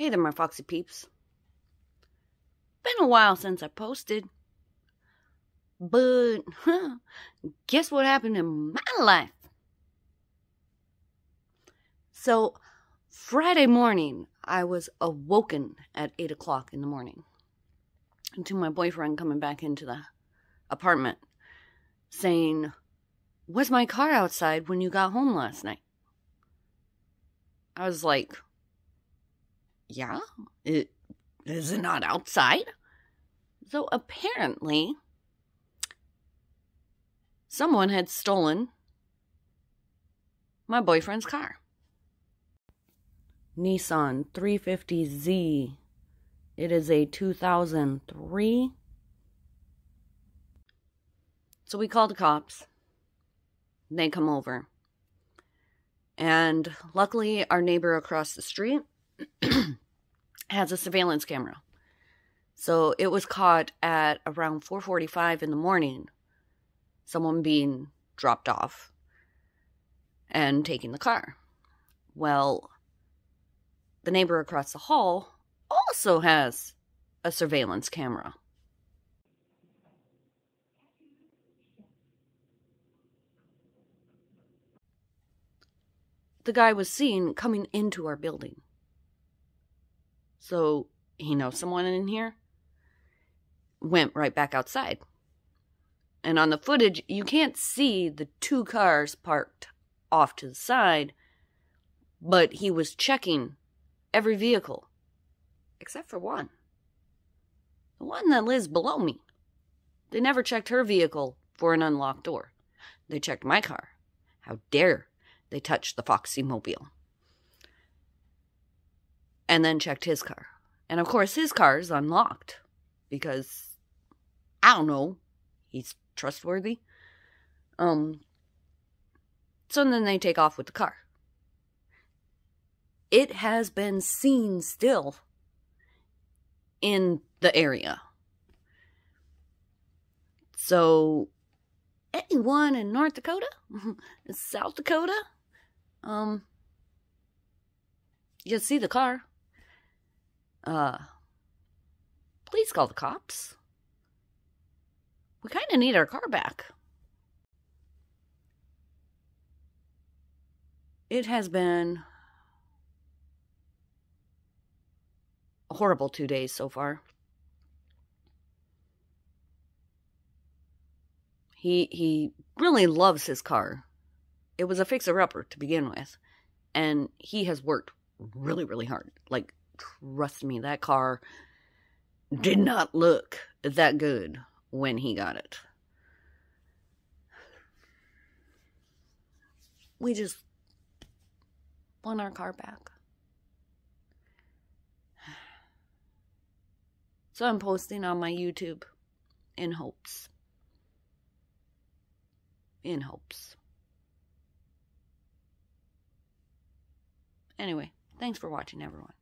Hey there, my foxy peeps. Been a while since I posted. But, huh, guess what happened in my life? So, Friday morning, I was awoken at 8 o'clock in the morning to my boyfriend coming back into the apartment saying, Was my car outside when you got home last night? I was like, Yeah, it is it not outside? So apparently, someone had stolen my boyfriend's car. Nissan 350Z. It is a 2003. So we called the cops. They come over. And luckily, our neighbor across the street has a surveillance camera. So it was caught at around 4:45 in the morning. Someone being dropped off and taking the car. Well, the neighbor across the hall also has a surveillance camera. The guy was seen coming into our building. So he knows someone in here. Went right back outside. And on the footage, you can't see the two cars parked off to the side, but he was checking every vehicle except for one. The one that lives below me. They never checked her vehicle for an unlocked door. They checked my car. How dare they touch the Foxy Mobile? And then checked his car. And of course, his car is unlocked because I don't know, he's trustworthy. Um, so then they take off with the car. It has been seen still in the area. So, anyone in North Dakota, South Dakota, um, you see the car. Uh, please call the cops. We kind of need our car back. It has been a horrible two days so far. He he really loves his car. It was a fixer upper to begin with, and he has worked really really hard. Like trust me, that car did not look that good when he got it. We just want our car back. So I'm posting on my YouTube in hopes. In hopes. Anyway, thanks for watching, everyone.